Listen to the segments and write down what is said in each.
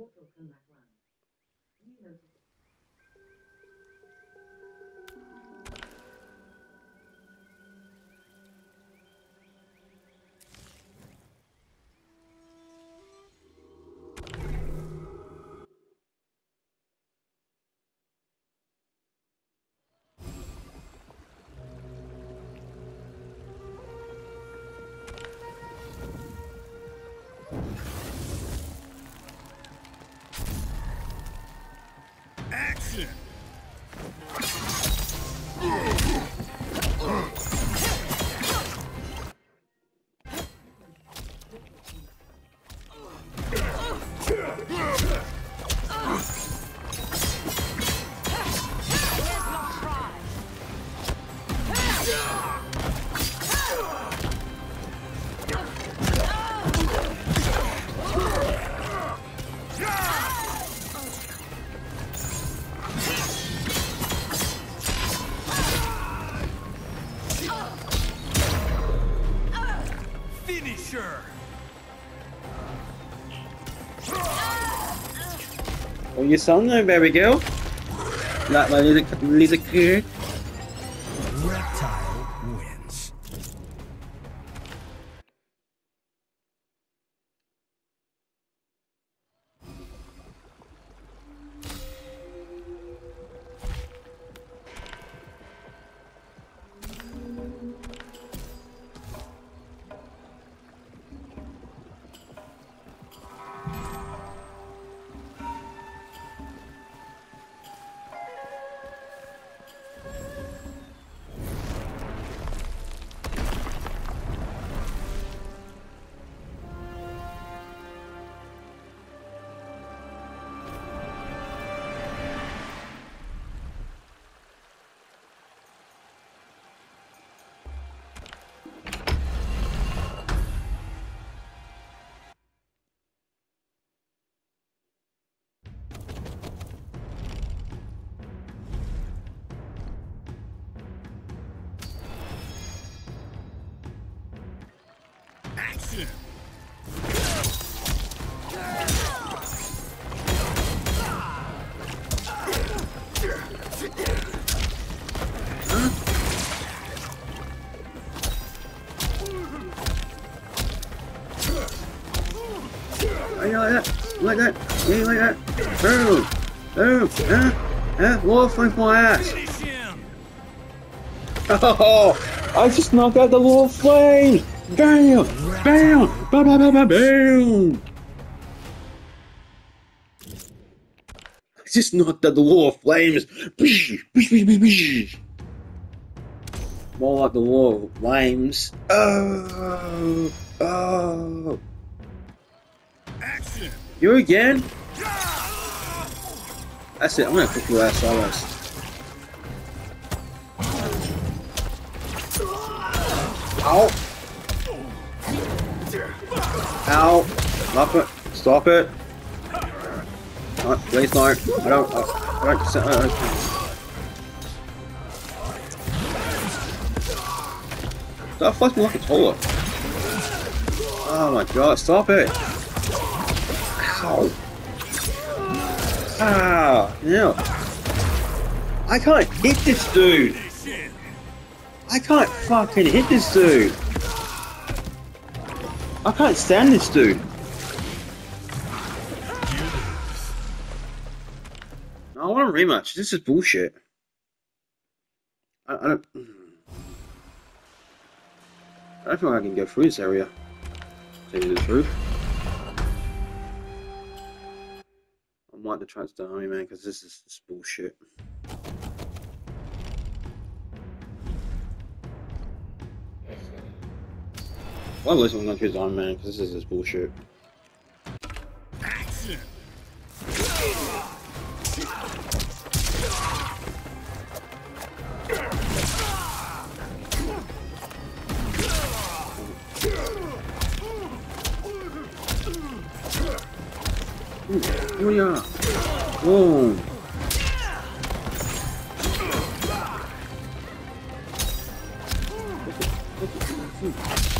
もっと考。You song there, baby girl. Like my little, little girl. Oh, you like that? Yeah, you like that? Boom! Boom! Huh? Huh? Flame for my ass! Oh! I just knocked out the of flame! Bam! Bam! Bam! Bam! Bam! Bam! Bam! I just knocked out the wall of flames! More like the wall of flames. Oh! Oh! Action! You again? That's it, I'm gonna cook your ass sideways. Ow! Ow! Stop it! Stop it! Please no! I don't. I, don't. I don't. Stop fucking like a toilet! Oh my god! Stop it! Ow! Ah! No! I can't hit this dude! I can't fucking hit this dude! I can't stand this dude! I want a rematch. This is bullshit. I, I don't. Hmm. I don't think I can go through this area. Tell you the truth. I might to try to man because this is, this is bullshit. Least I'm going to choose Iron Man because this is just bullshit. Action! Oh yeah!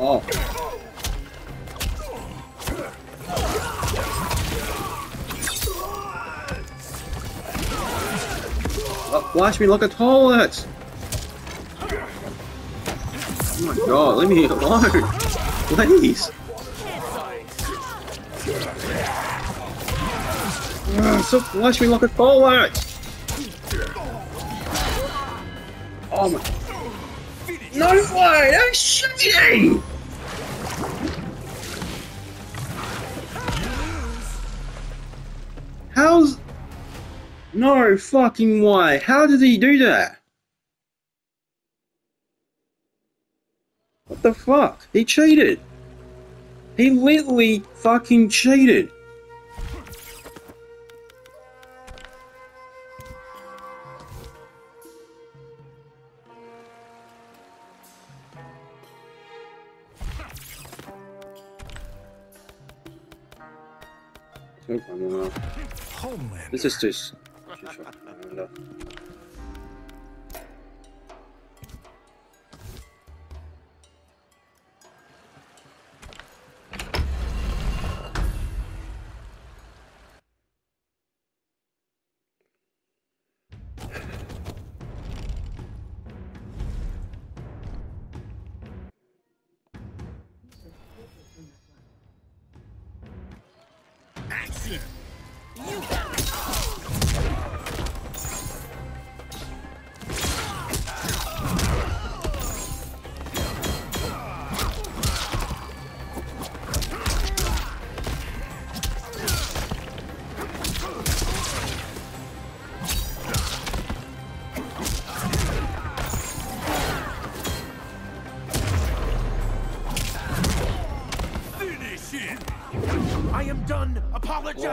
Oh. Oh, watch me like a toilet! Oh my god, leave me alone! Please! Ah, so watch me like a toilet! Oh my... No way! That's cheating! No fucking way. How did he do that? What the fuck? He cheated. He literally fucking cheated. This is just. Action.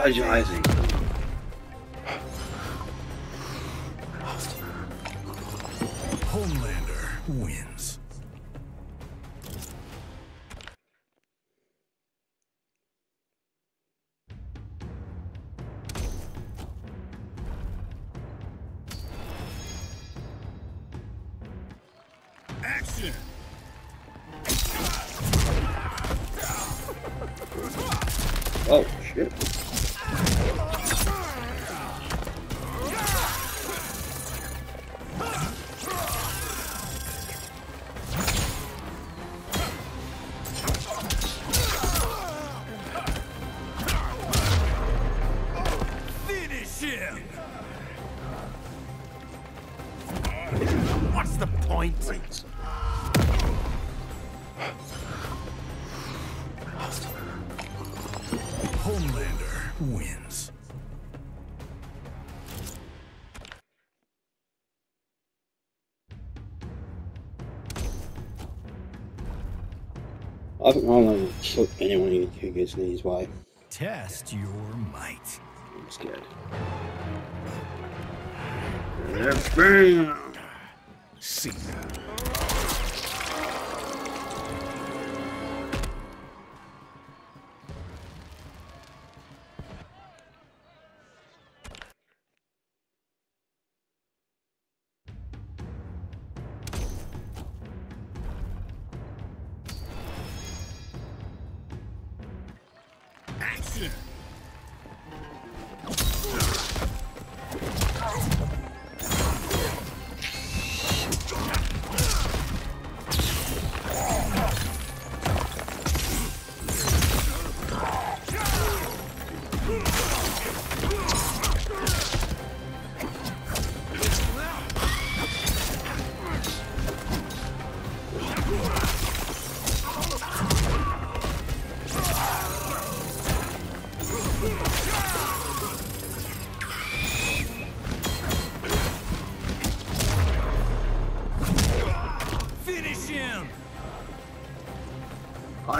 Apologizing. Anyone who gets way. Test your might. I'm scared. Yeah, bam! Action.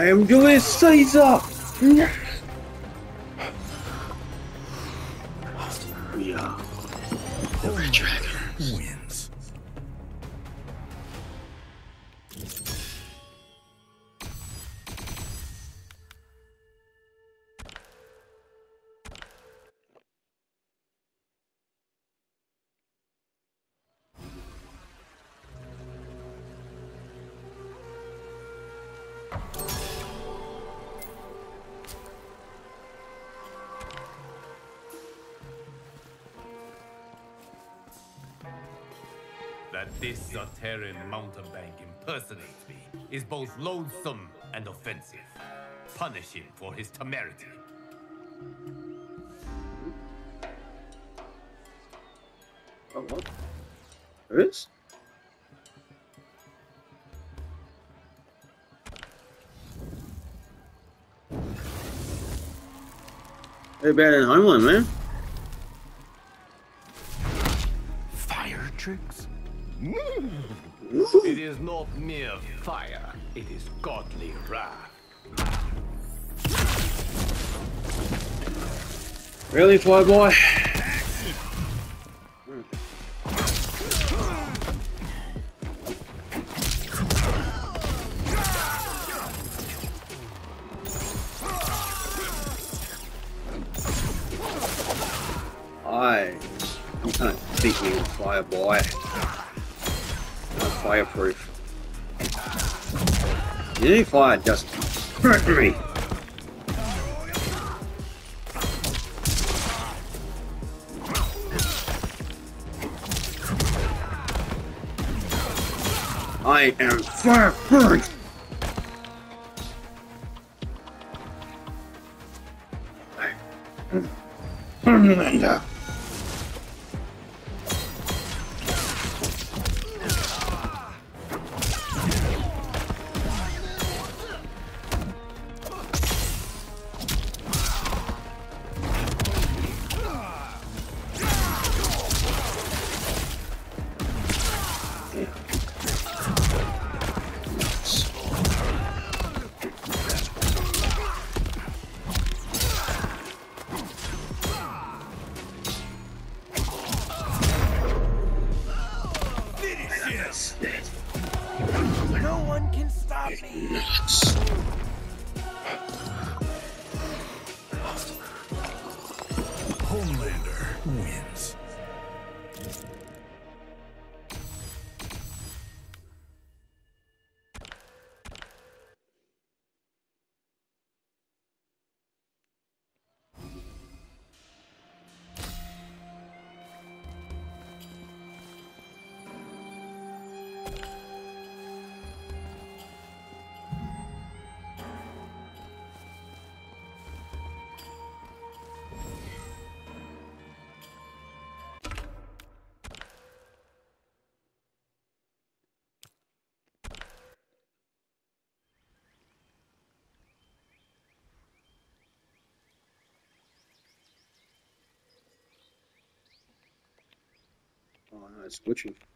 Julius Caesar! This Zaterran mountebank impersonates me is both loathsome and offensive. Punish him for his temerity. Oh, what? There is? They're better than Homeland, man. Fire tricks? It is not mere fire, it is godly wrath. Really, Flyboy? I you can't beat me with fire, boy. Fireproof. You fire, just hurt me. I am fireproof. Oh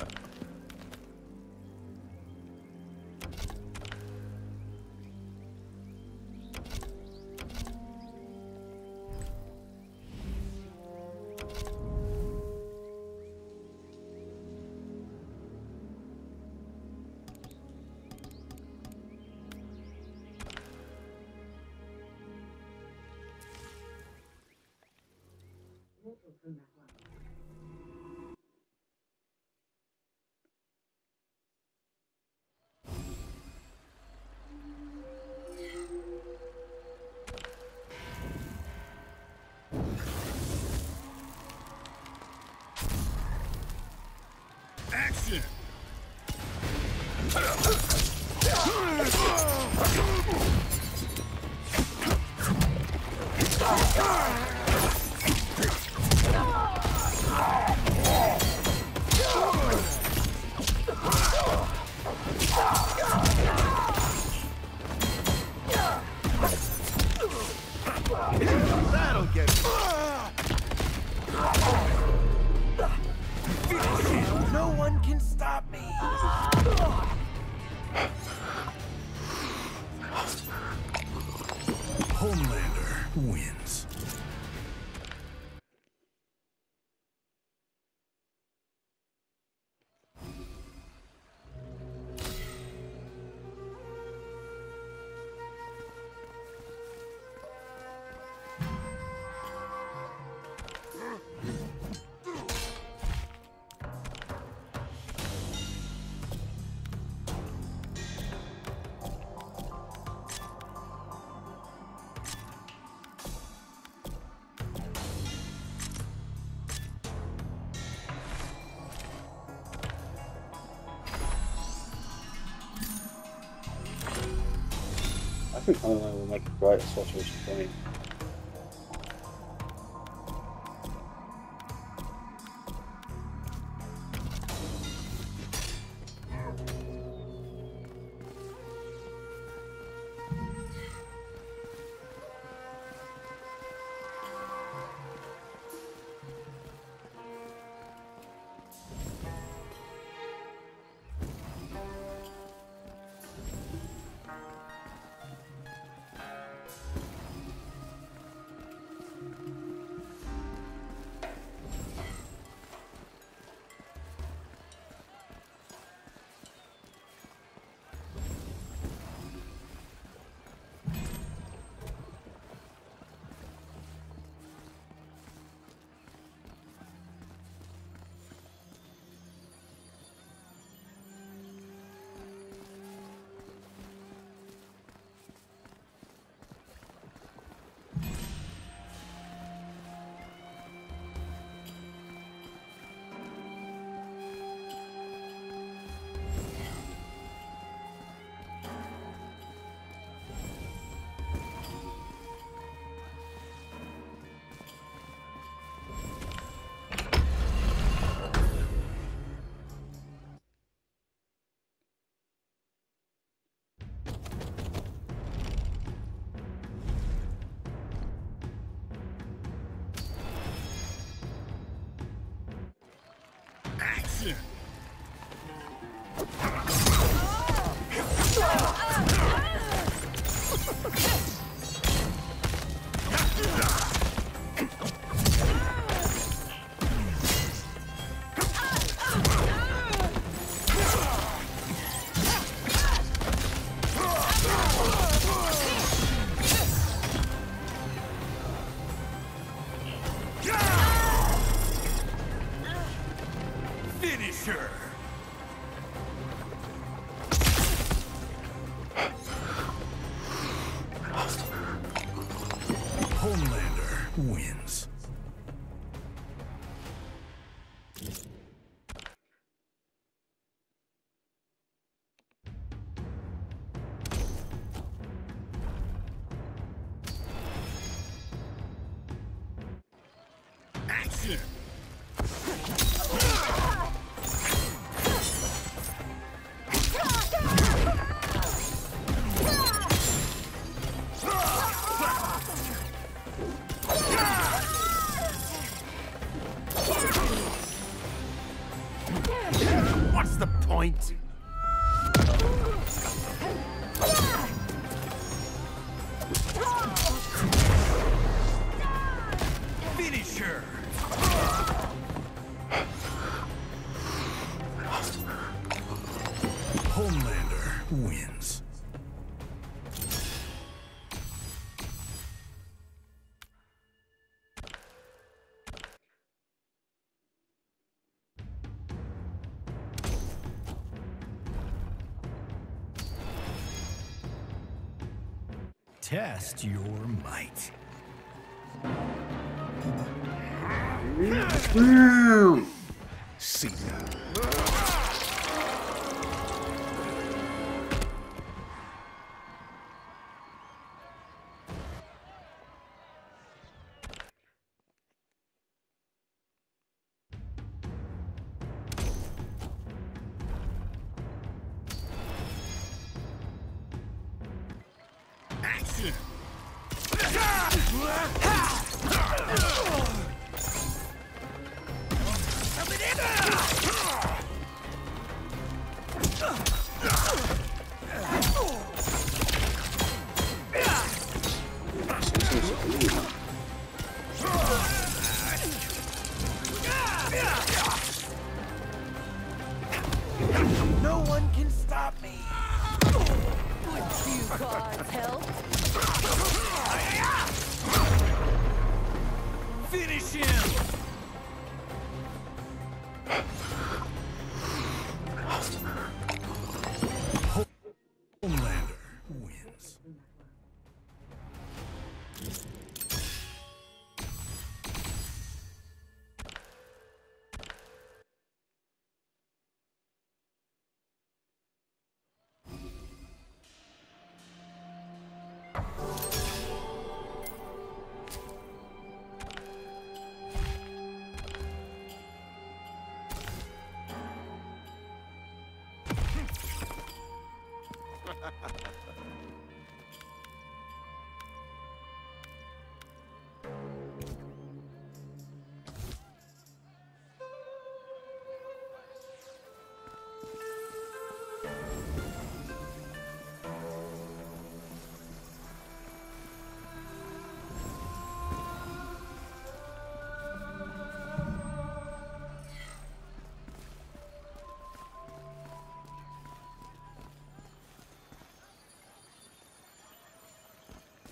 Homelander I Homelander will make a great situation for me. Test your might. See ya.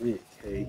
Okay.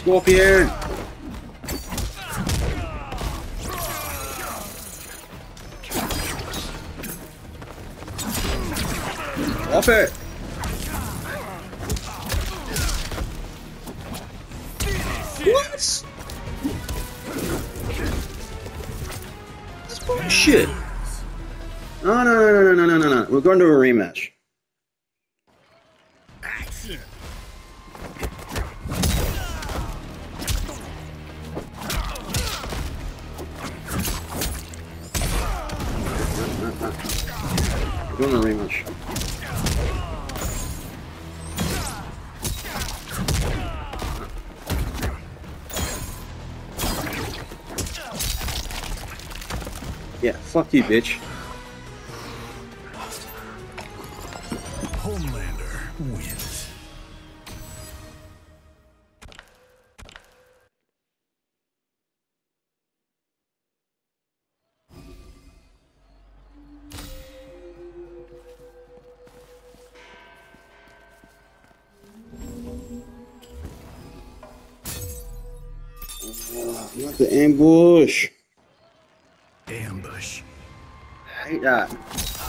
Scorpion! Off it! Fuck you, bitch. Homelander wins. Not the ambush. Ambush. Hate that.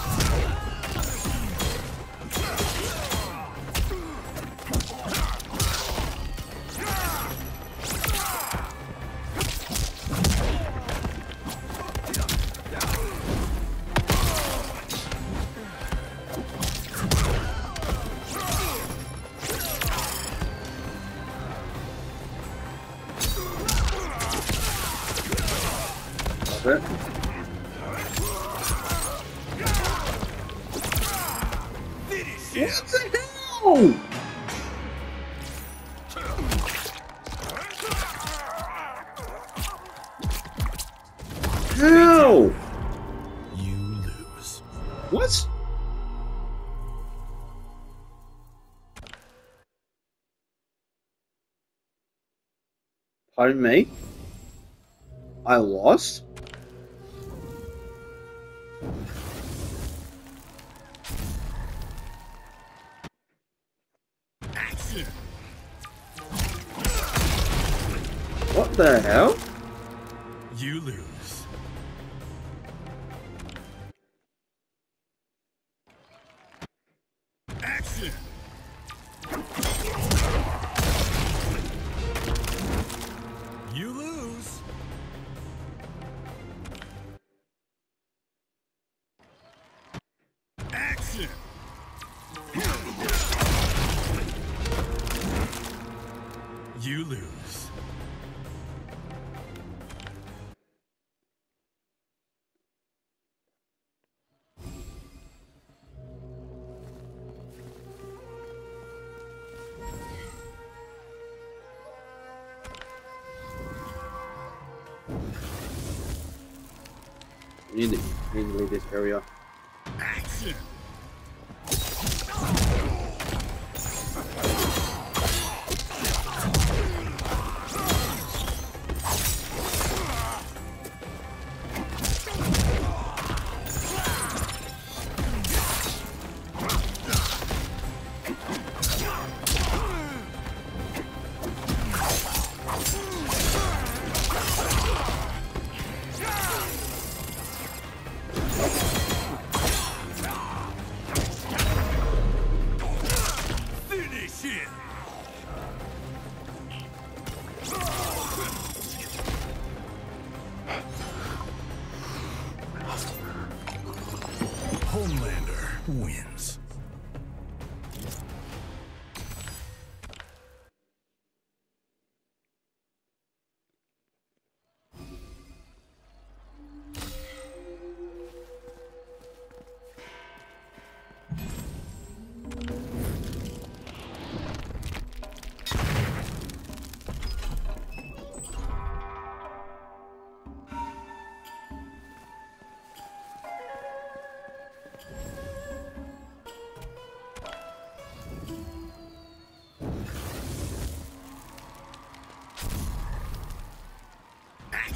Pardon me? I lost? What the hell? Leave this area. Action!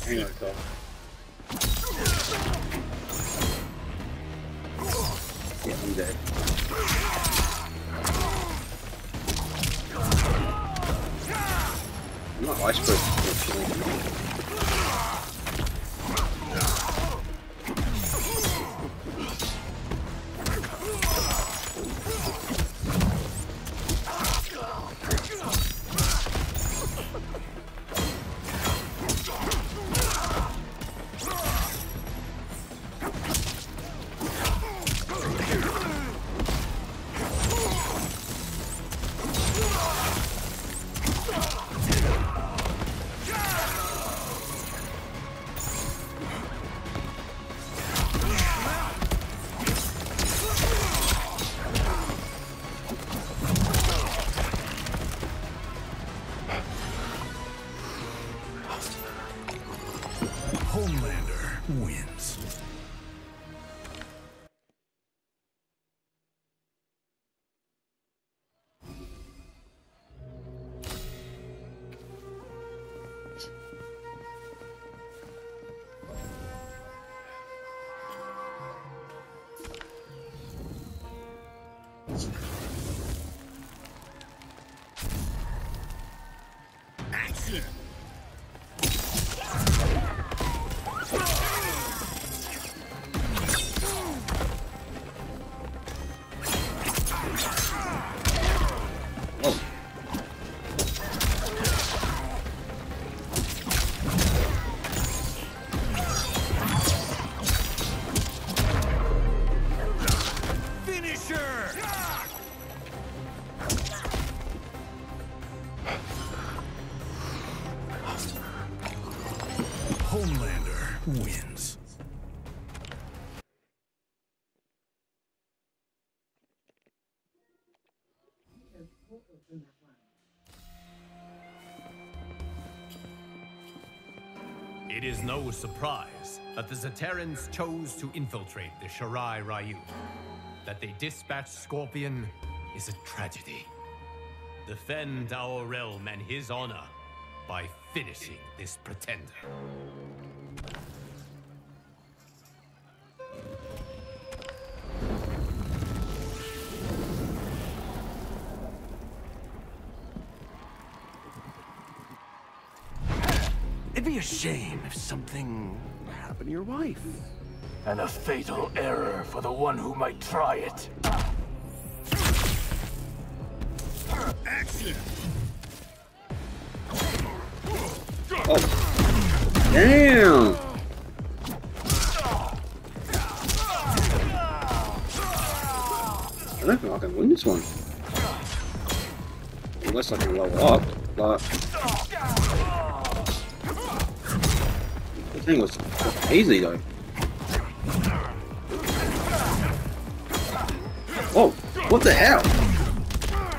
Hang on, Carl. Yeah, I'm dead. not iceberg. It is no surprise that the Zaterrans chose to infiltrate the Shirai Ryu. That they dispatched Scorpion is a tragedy. Defend our realm and his honor by finishing this pretender. Something happened to your wife. And a fatal error for the one who might try it. Action! oh. Damn! I don't think I can win this one. Unless I can level up, but... thing was easy though. Oh, what the hell?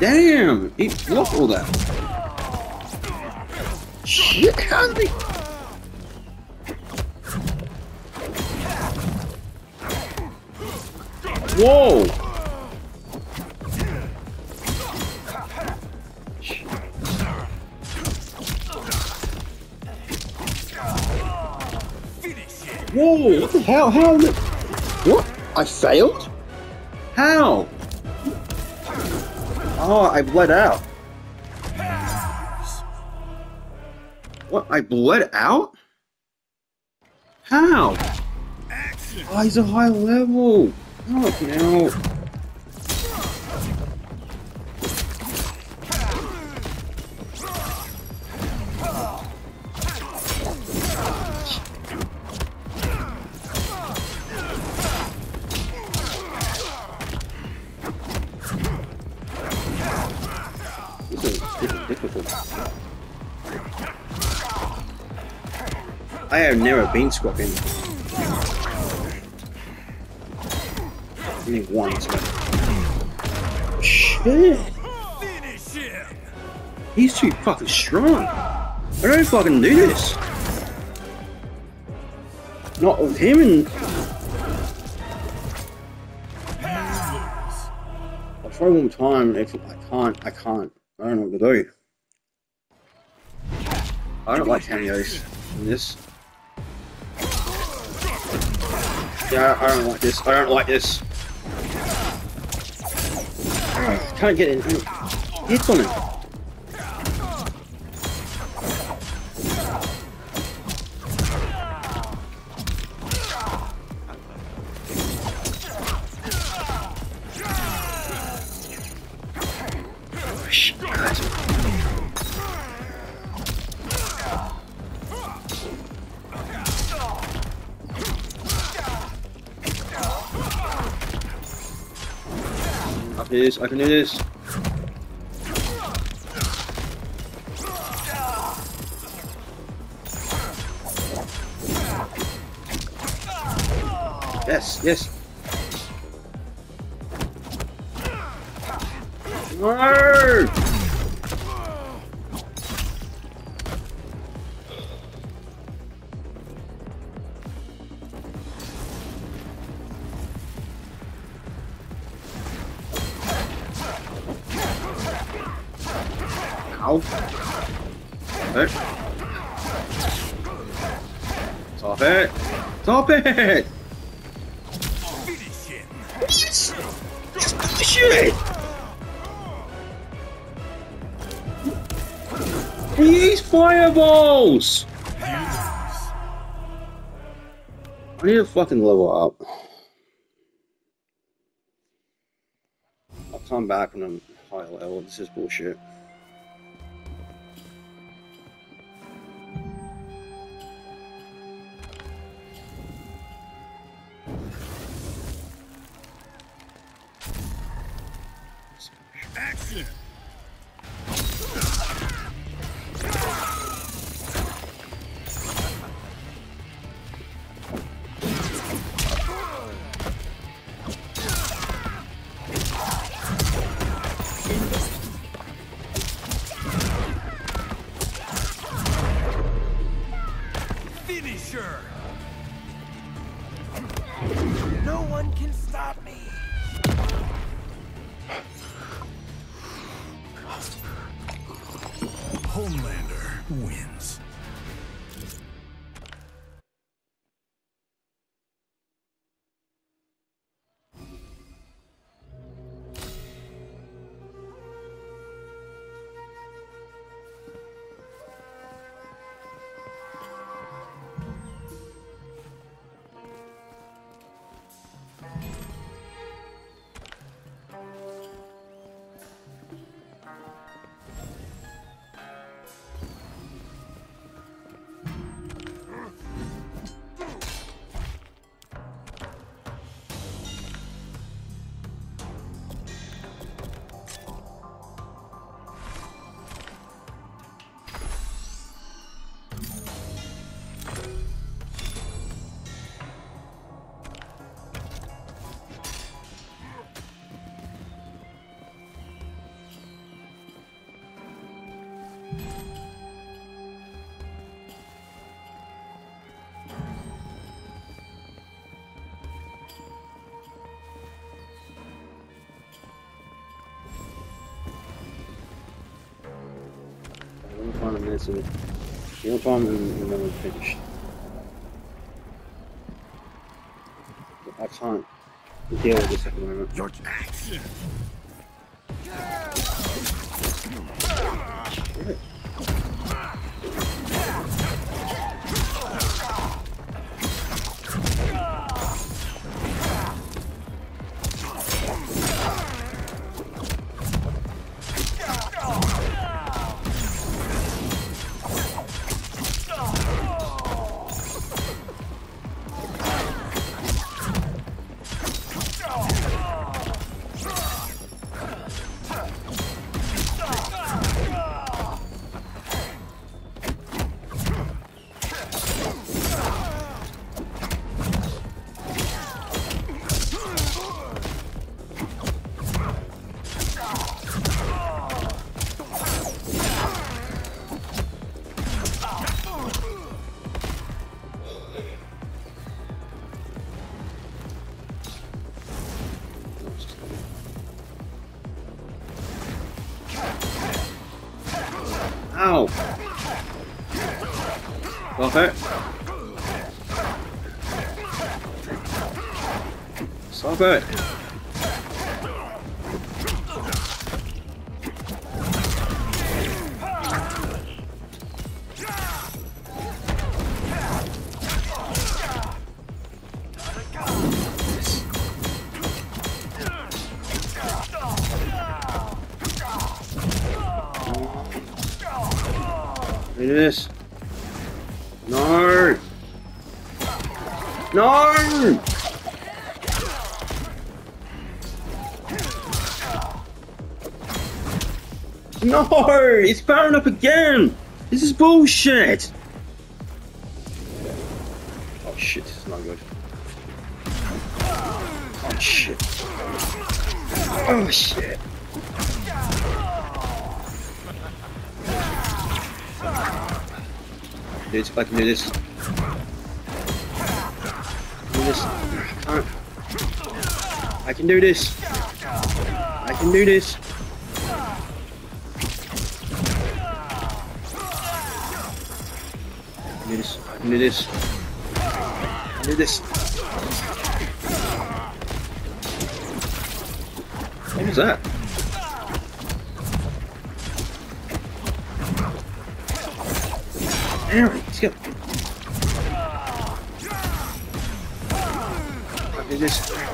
Damn, he all that. Shit, how did he? Whoa! Whoa! What? How? What? I failed? How? Oh, I bled out. What? I bled out? How? Action! Oh, he's a high level. Oh, no. Never been Scorpion. Only once, but... Shit! He's too fucking strong. I don't fucking do this. Not with him and... I'll try one time. If I can't, I can't. I don't know what to do. I don't like cameos in this. Yeah, I don't like this. I don't like this. Can't get in. Hits on him. This, I can do this. Yes, yes. No! It! These fireballs! I need to fucking level up. I'll come back when I'm high level. This is bullshit. One final minutes and one final and we're finished. I can't deal with this at the moment. Your action. It! Stop it! No! It's powering up again! This is bullshit! Oh shit, this is not good. Oh shit. Oh shit. This, I can do this. Do this. I. I can do this. I can do this. Do this. Do this. What was that? Aaron, let's go. Do this.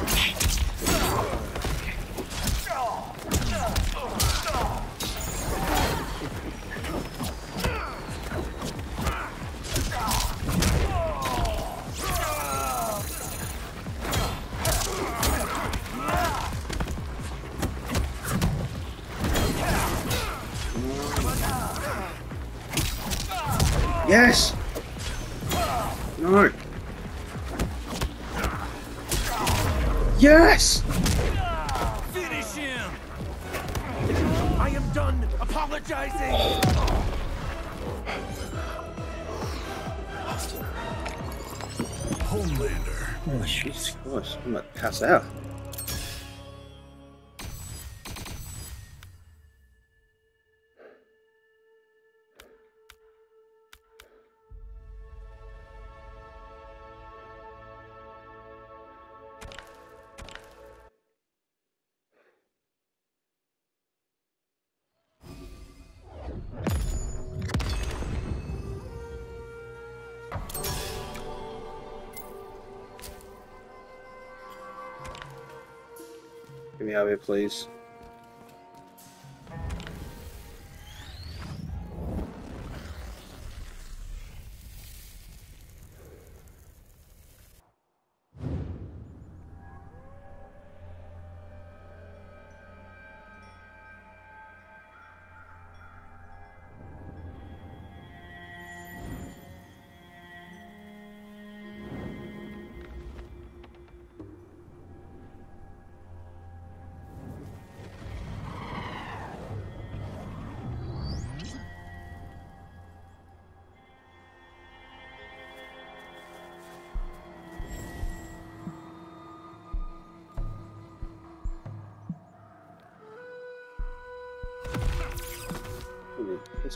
Yes! No! Yes! Finish him! I am done apologizing! Homelander Oh, Jesus Christ, I'm about to pass out. Here, please.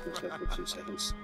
Let me piss for two seconds.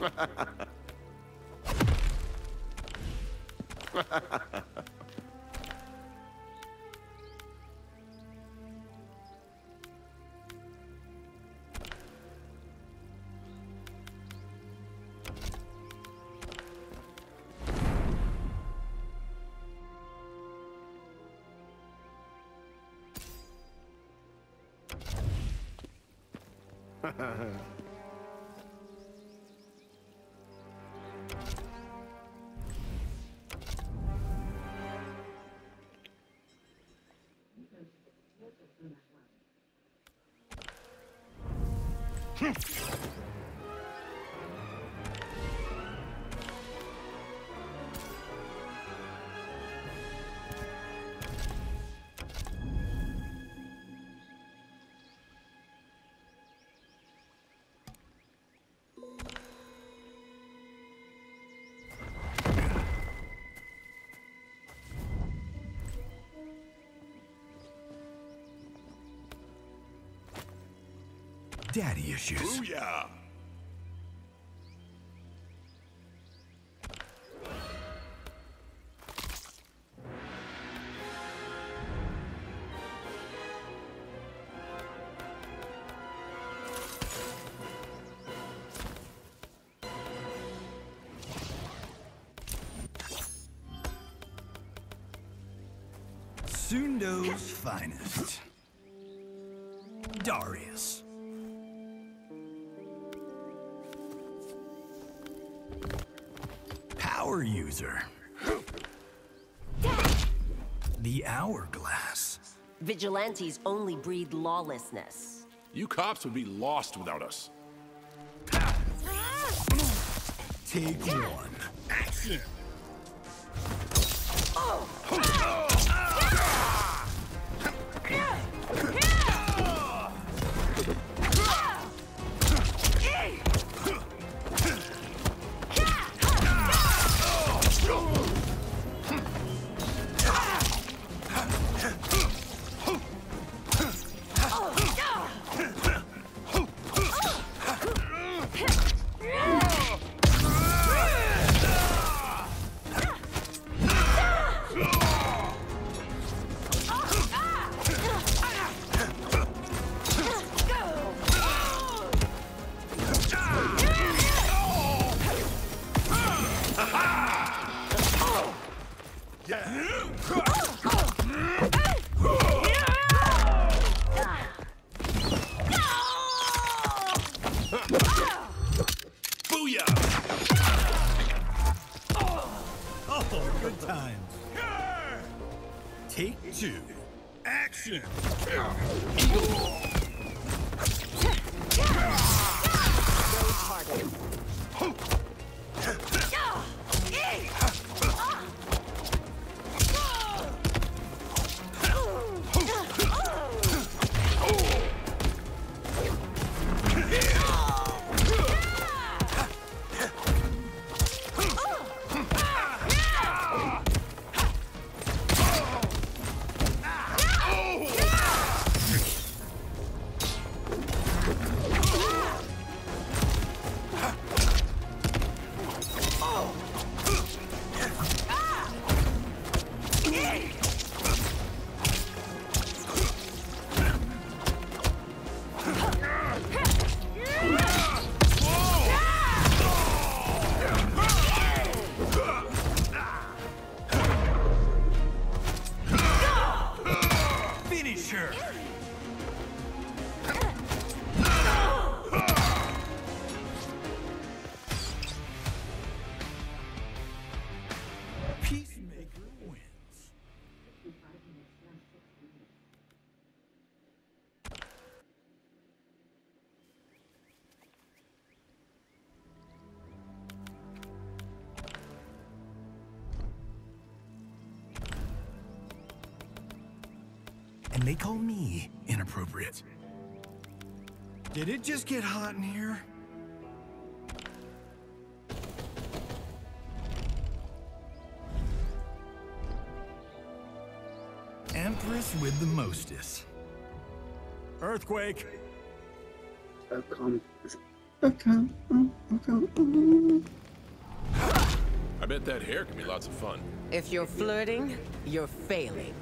Ha ha ha. Daddy issues. Booyah! Sundo's finest. Power. The hourglass. Vigilantes only breed lawlessness. You cops would be lost without us. Take one. Action. Booyah! They call me inappropriate. Did it just get hot in here? Empress with the mostest. Earthquake. I bet that hair can be lots of fun. If you're flirting, you're failing.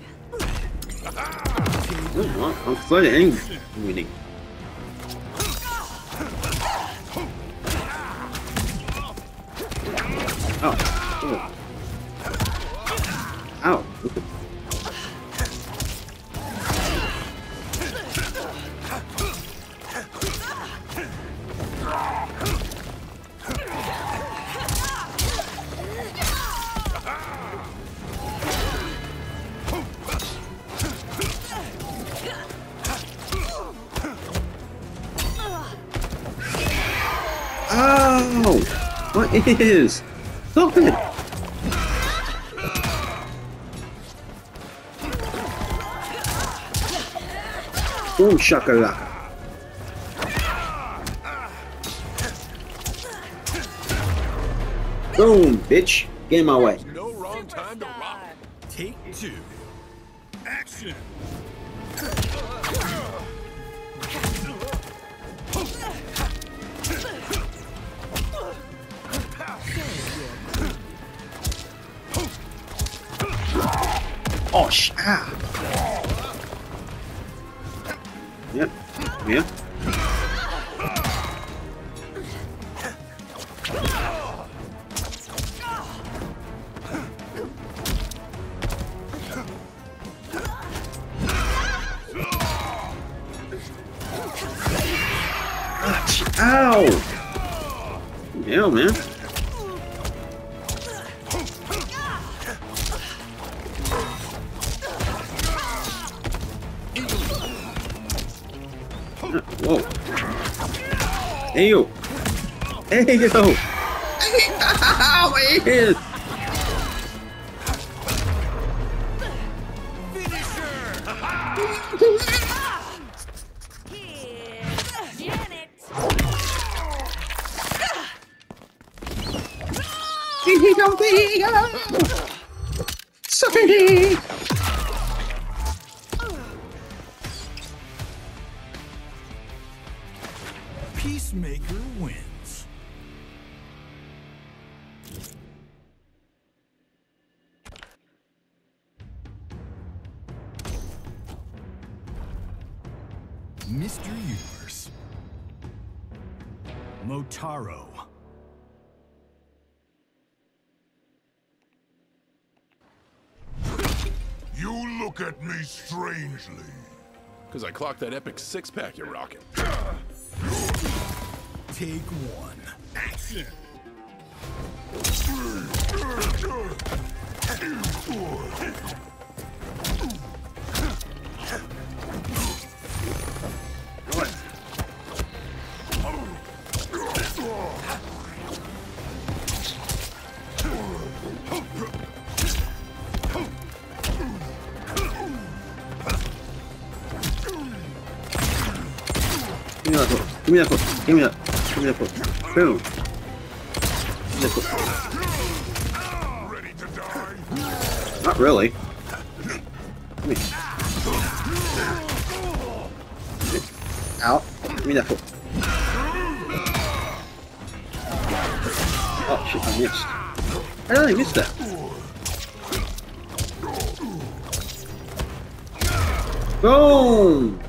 Oh, I'm flirting. Winning. is? Stop it! Boom shakalaka. Boom, bitch. Get in my way. Hey, you. Ow, my ears. Sorry. Peacemaker wins. Strangely. Because I clocked that epic six pack you're rocking. Take one. Action. Give me that foot. Give me that. Give me that foot. Boom. Give me that foot. Ready to die? Not really. Come here. Out. Give me that foot. Oh shit, I missed. How did I miss that? Boom!